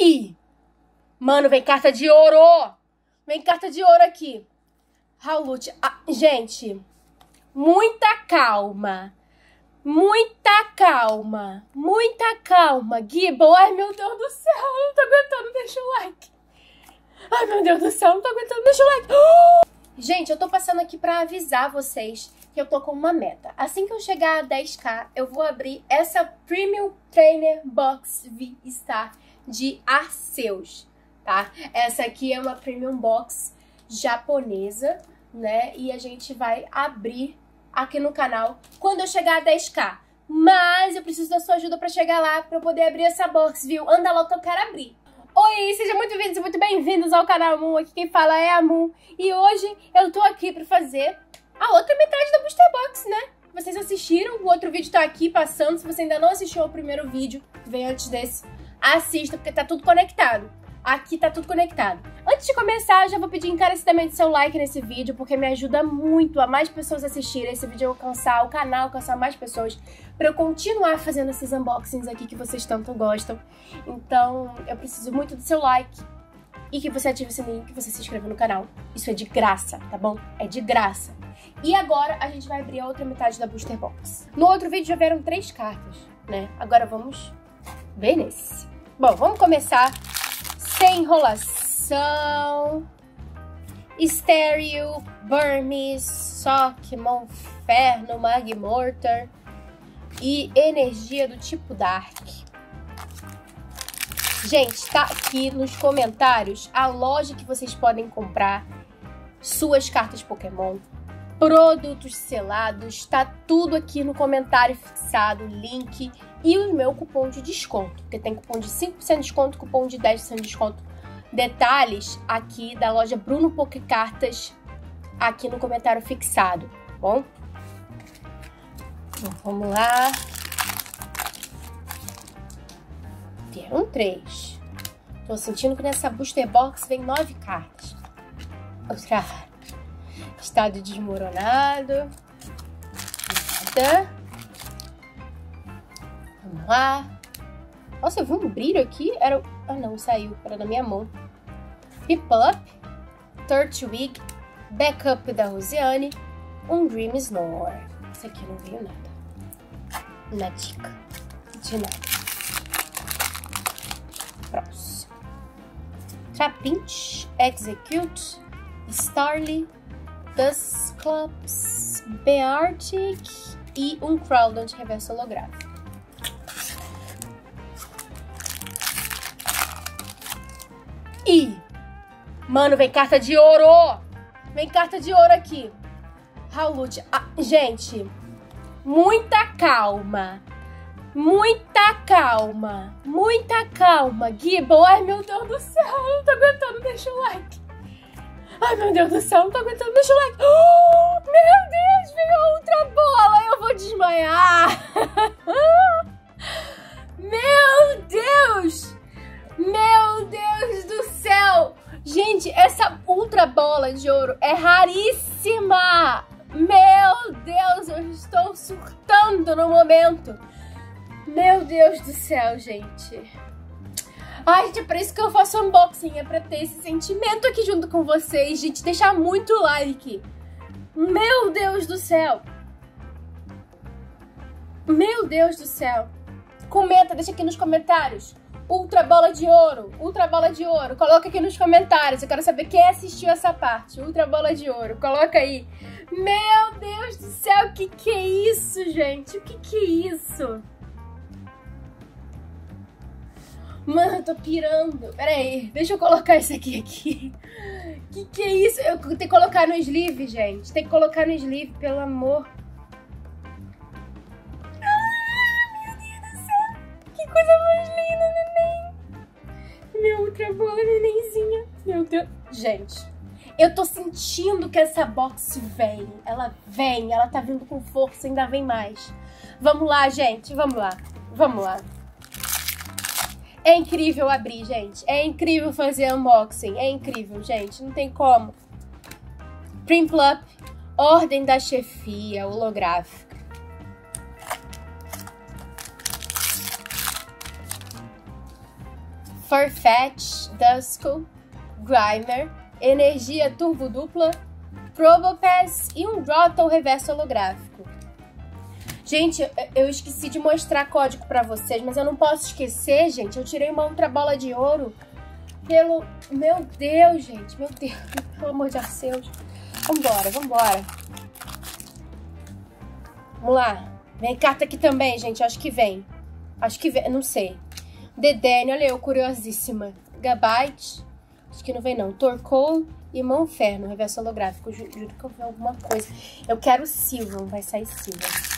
Ih! Mano, vem carta de ouro! Vem carta de ouro aqui. Raulut. Ah, gente, muita calma. Muita calma. Muita calma. Gibo, ai meu Deus do céu, não tô aguentando, deixa o like. Ai meu Deus do céu, não tô aguentando, deixa o like. Gente, eu tô passando aqui pra avisar vocês que eu tô com uma meta. Assim que eu chegar a 10k, eu vou abrir essa Premium Trainer Box V-Star de Arceus, tá? Essa aqui é uma Premium Box japonesa, né? E a gente vai abrir aqui no canal quando eu chegar a 10k. Mas eu preciso da sua ajuda pra chegar lá, pra eu poder abrir essa box, viu? Anda logo que eu quero abrir. Oi, sejam muito bem-vindos e muito bem-vindos ao canal Moon. Aqui quem fala é a Moon. E hoje eu tô aqui pra fazer a outra metade da Booster Box, né? Vocês assistiram, o outro vídeo tá aqui passando. Se você ainda não assistiu ao primeiro vídeo, que veio antes desse, assista, porque tá tudo conectado. Aqui tá tudo conectado. Antes de começar, já vou pedir encarecidamente seu like nesse vídeo, porque me ajuda muito a mais pessoas assistirem esse vídeo, alcançar o canal, alcançar mais pessoas, para eu continuar fazendo esses unboxings aqui que vocês tanto gostam. Então, eu preciso muito do seu like e que você ative o sininho, que você se inscreva no canal. Isso é de graça, tá bom? É de graça. E agora a gente vai abrir a outra metade da Booster Box. No outro vídeo já vieram três cartas, né? Agora vamos ver nesse. Bom, vamos começar sem enrolação. Estéreo, Burmese, Sock, Monferno, Magmortar e energia do tipo Dark. Gente, tá aqui nos comentários a loja que vocês podem comprar suas cartas Pokémon, produtos selados, tá tudo aqui no comentário fixado, link e o meu cupom de desconto, porque tem cupom de 5% de desconto, cupom de 10% de desconto. Detalhes aqui da loja Bruno Pokécartas aqui no comentário fixado, tá bom? Então, vamos lá. Vieram três. Tô sentindo que nessa booster box vem nove cartas. Outra. Estado desmoronado. Nada. Vamos lá. Nossa, eu vi um brilho aqui. Era. Ah, não, saiu. Era na minha mão. Piplup. Turtwig. Backup da Rosiane. Um Dream Snore. Esse aqui não veio nada. Na dica. De nada. Próximo. Trapinch. Execute. Starly. Dusclops. Beartic. E um Crowdon reverso holográfico. Ih! Mano, vem carta de ouro! Vem carta de ouro aqui. Raulut. Ah, gente, muita calma. Muita calma. Muita calma. Gibo, ai meu Deus do céu, eu não tô aguentando, deixa o like. Ai meu Deus do céu, não tô aguentando, deixa o like. Oh, meu Deus, veio outra bola, eu vou desmaiar. meu Deus! Meu Deus do céu! Gente, essa ultra bola de ouro é raríssima! Meu Deus, eu estou surtando no momento! Meu Deus do céu, gente! Ai, gente, é por isso que eu faço unboxing, é pra ter esse sentimento aqui junto com vocês, gente. Deixar muito like. Meu Deus do céu! Meu Deus do céu! Comenta, deixa aqui nos comentários. Ultra bola de ouro, ultra bola de ouro. Coloca aqui nos comentários. Eu quero saber quem assistiu essa parte. Ultra bola de ouro. Coloca aí. Meu Deus do céu, o que que é isso, gente? O que que é isso? Mano, eu tô pirando. Pera aí, deixa eu colocar isso aqui aqui. Que que é isso? Eu tenho que colocar no sleeve, gente. Tem que colocar no sleeve, pelo amor. Ah, meu céu. Que coisa mais linda, neném. Minha outra bola, nenenzinha. Meu Deus. Gente, eu tô sentindo que essa box vem. Ela vem, ela tá vindo com força, ainda vem mais. Vamos lá, gente, vamos lá. Vamos lá. É incrível abrir, gente. É incrível fazer unboxing. É incrível, gente. Não tem como. Primplup, Ordem da Chefia, holográfica. Farfetch, Dusco, Grimer, Energia Turbo Dupla, Probopass e um Roto reverso holográfico. Gente, eu esqueci de mostrar código pra vocês, mas eu não posso esquecer, gente. Eu tirei uma outra bola de ouro pelo... Meu Deus, gente. Meu Deus. Pelo amor de Deus. Vambora, vambora. Vamos lá. Vem carta aqui também, gente. Acho que vem. Acho que vem. Não sei. Dedene, olha eu, curiosíssima. Gabite. Acho que não vem, não. Torcou e Monferno, reverso holográfico. Juro, juro que eu vi alguma coisa. Eu quero Sylvan. Vai sair Sylvan.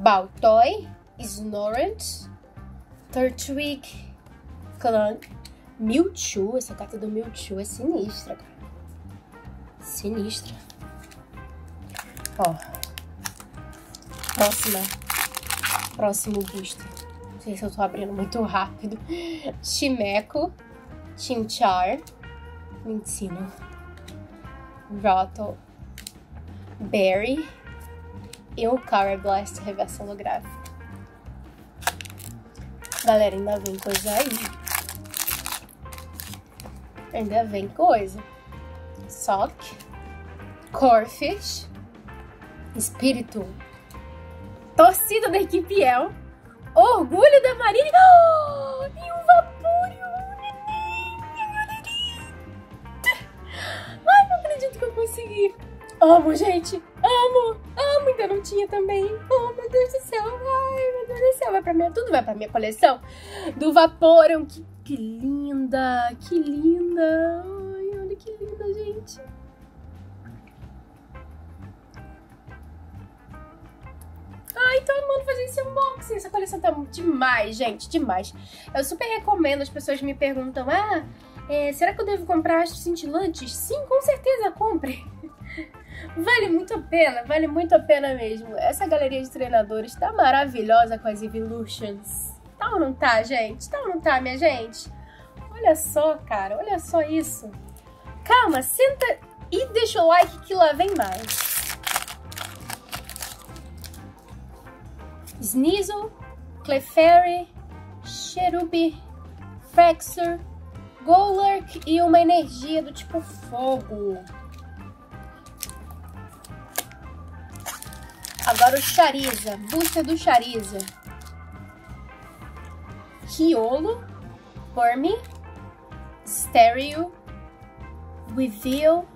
Baltoy, Snorant, Turtwig, Clan, Mewtwo. Essa carta do Mewtwo é sinistra, cara. Sinistra. Ó. Próxima. Próximo booster. Não sei se eu tô abrindo muito rápido. Chimeco, Chinchar, Mentino, Roto, Berry, e o Cara Blast reverso holográfico. Galera, ainda vem coisa aí. Ainda vem coisa. Sock, Corfish, Espírito, Torcida da equipe El, Orgulho da Marinha oh, e Vaporeon, neném, Ai, não acredito que eu consegui. Amo, gente, amo, amo, ainda não tinha também. Oh, meu Deus do céu, ai, meu Deus do céu, vai pra minha, tudo vai pra minha coleção do Vaporeon. Que, que linda, que linda. Ai, olha que linda, gente. Ai, tô amando fazer esse unboxing. Essa coleção tá demais, gente, demais. Eu super recomendo, as pessoas me perguntam, ah, é, será que eu devo comprar astros cintilantes? Sim, com certeza, compre. Vale muito a pena, vale muito a pena mesmo. Essa galeria de treinadores tá maravilhosa com as Evolutions. Tá ou não tá, gente? Tá ou não tá, minha gente? Olha só, cara, olha só isso. Calma, senta e deixa o like que lá vem mais. Sneasel, Clefairy, Cherubi, Frexer, Golurk e uma energia do tipo fogo. Agora o Chariza, booster do Chariza. Riolo, Burmy, Stereo, Weavil,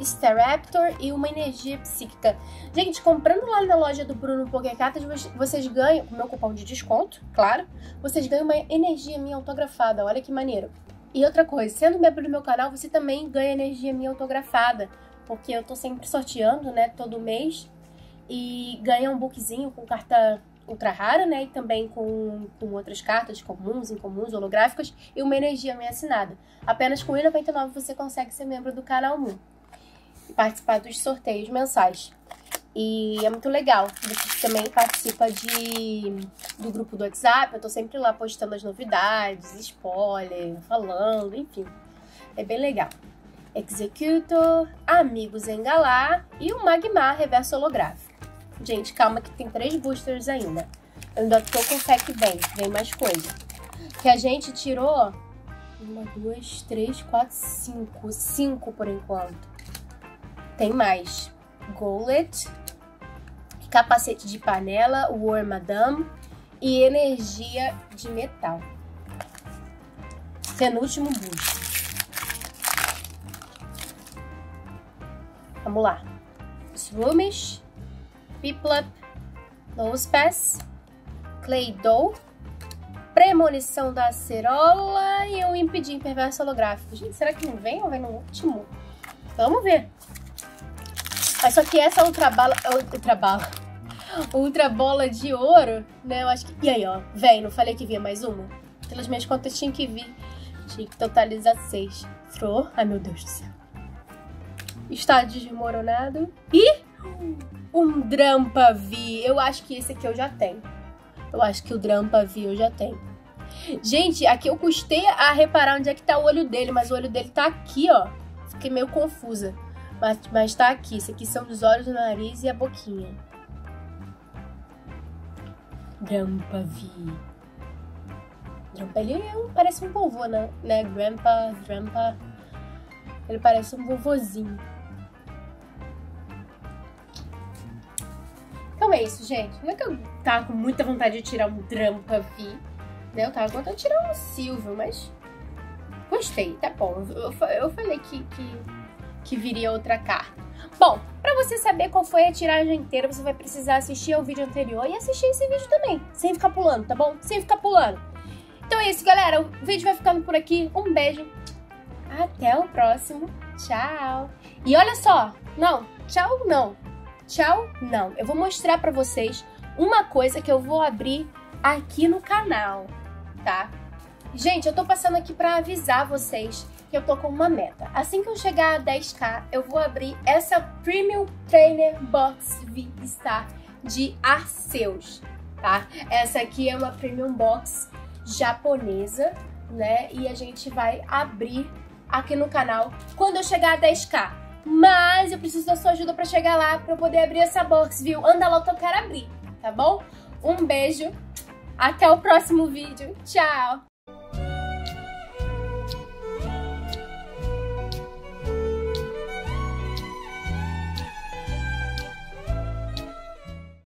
Staraptor e uma energia psíquica. Gente, comprando lá na loja do Bruno Pokécartas, vocês ganham, com meu cupom de desconto, claro, vocês ganham uma energia minha autografada, olha que maneiro. E outra coisa, sendo membro do meu canal, você também ganha energia minha autografada, porque eu tô sempre sorteando, né, todo mês, e ganha um bookzinho com carta ultra rara, né? E também com, com outras cartas comuns, incomuns, holográficas e uma energia meio assinada. Apenas com 1,99 você consegue ser membro do canal Moon e participar dos sorteios mensais. E é muito legal. Você também participa de, do grupo do WhatsApp. Eu tô sempre lá postando as novidades, spoiler, falando, enfim. É bem legal. Executor, Amigos em Galar e o Magmar Reverso Holográfico. Gente, calma que tem três boosters ainda. Eu ainda tô com fé que vem. Vem mais coisa. Que a gente tirou... Uma, duas, três, quatro, cinco. Cinco por enquanto. Tem mais. Goulet. Capacete de panela. War Madame. E energia de metal. Penúltimo booster. Vamos lá. Piplup, Nosepass, Claydol, Premonição da Acerola e o Impedir Perverso Holográfico. Gente, será que não vem ou vem no último? Vamos ver. Mas só que essa ultra bala... Ultra bala... Ultra bola de ouro, né? Eu acho que... E aí, ó. Vem, não falei que vinha mais uma? Pelas minhas contas tinha que vir. Tinha que totalizar seis. Fro. Ai, meu Deus do céu. Estádio desmoronado. E um Drampavi. Eu acho que esse aqui eu já tenho. Eu acho que o Drampavi eu já tenho. Gente, aqui eu custei a reparar onde é que tá o olho dele, mas o olho dele tá aqui, ó. Fiquei meio confusa. Mas, mas tá aqui. Esse aqui são os olhos, o nariz e a boquinha. Drampavi. Drampa, ele parece um vovô, né? né? Grandpa, Drampa. Ele parece um vovozinho. É isso, gente. Não é que eu tava com muita vontade de tirar um Drampa V, né? Eu tava com vontade de tirar um Silvio, mas gostei, tá bom. Eu, eu falei que, que, que viria outra carta. Bom, para você saber qual foi a tiragem inteira, você vai precisar assistir ao vídeo anterior e assistir esse vídeo também, sem ficar pulando, tá bom? Sem ficar pulando. Então é isso, galera. O vídeo vai ficando por aqui. Um beijo. Até o próximo. Tchau. E olha só. Não, tchau não. Tchau não. Eu vou mostrar pra vocês uma coisa que eu vou abrir aqui no canal, tá? Gente, eu tô passando aqui pra avisar vocês que eu tô com uma meta. Assim que eu chegar a 10k, eu vou abrir essa Premium Trainer Box V-Star de Arceus, tá? Essa aqui é uma Premium Box japonesa, né? E a gente vai abrir aqui no canal quando eu chegar a 10k. Mas eu preciso da sua ajuda pra chegar lá, pra eu poder abrir essa box, viu? Anda lá eu quero abrir, tá bom? Um beijo, até o próximo vídeo. Tchau!